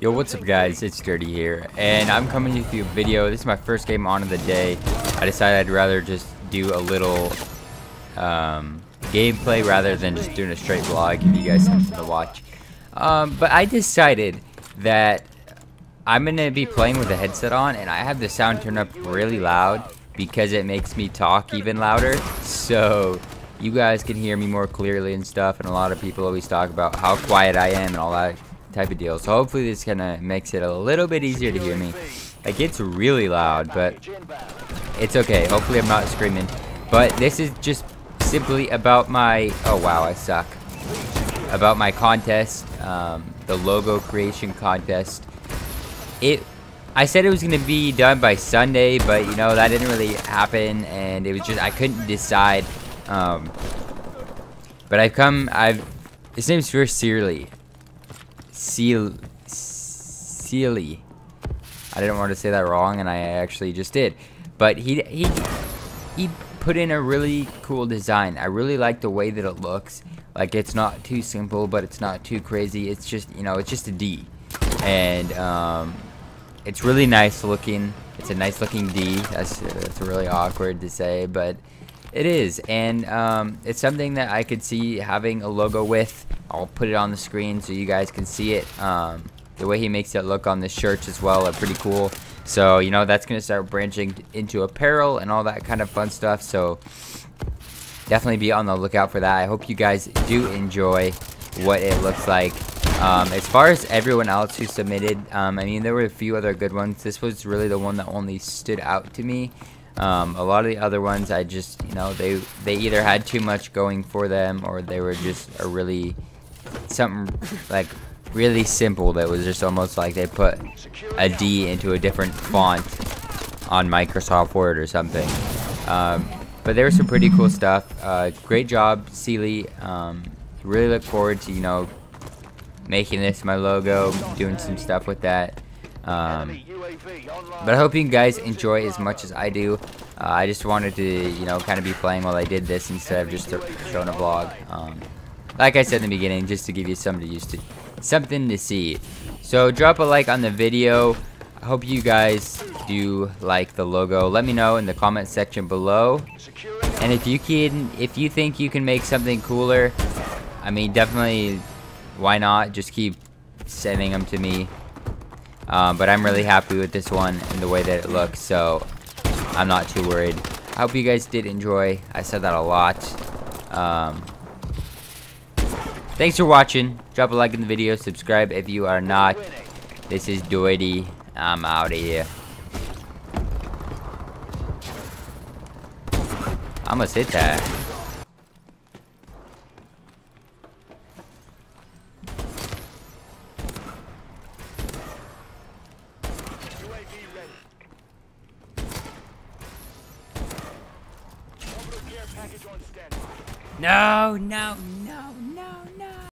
Yo, what's up guys? It's Dirty here, and I'm coming to you a video. This is my first game on of the day. I decided I'd rather just do a little um, gameplay rather than just doing a straight vlog, give you guys something to watch. Um, but I decided that I'm going to be playing with a headset on, and I have the sound turned up really loud because it makes me talk even louder. So you guys can hear me more clearly and stuff, and a lot of people always talk about how quiet I am and all that type of deal. So hopefully this kind of makes it a little bit easier to hear me. It gets really loud, but it's okay. Hopefully I'm not screaming. But this is just simply about my... Oh, wow, I suck. About my contest, um, the logo creation contest. It... I said it was going to be done by Sunday, but, you know, that didn't really happen, and it was just... I couldn't decide. Um, but I've come... I've... His name's Fierce Searly. Seal, Seeley. I didn't want to say that wrong, and I actually just did. But he he he put in a really cool design. I really like the way that it looks. Like it's not too simple, but it's not too crazy. It's just you know it's just a D, and um, it's really nice looking. It's a nice looking D. That's that's really awkward to say, but it is, and um, it's something that I could see having a logo with. I'll put it on the screen so you guys can see it. Um, the way he makes it look on the shirts as well are pretty cool. So, you know, that's going to start branching into apparel and all that kind of fun stuff. So, definitely be on the lookout for that. I hope you guys do enjoy what it looks like. Um, as far as everyone else who submitted, um, I mean, there were a few other good ones. This was really the one that only stood out to me. Um, a lot of the other ones, I just, you know, they they either had too much going for them or they were just a really something like really simple that was just almost like they put a D into a different font on Microsoft Word or something. Um, but there was some pretty cool stuff. Uh, great job, Seeley. Um, really look forward to, you know, making this my logo, doing some stuff with that. Um, but I hope you guys enjoy as much as I do. Uh, I just wanted to, you know, kind of be playing while I did this instead of just showing a vlog. Like I said in the beginning, just to give you something to use to, something to see. So drop a like on the video. I hope you guys do like the logo. Let me know in the comment section below. And if you can, if you think you can make something cooler, I mean, definitely, why not? Just keep sending them to me. Um, but I'm really happy with this one and the way that it looks, so I'm not too worried. I hope you guys did enjoy. I said that a lot. Um, Thanks for watching. Drop a like in the video. Subscribe if you are not. This is Doity. I'm out of here. I must hit that. No, no, no, no.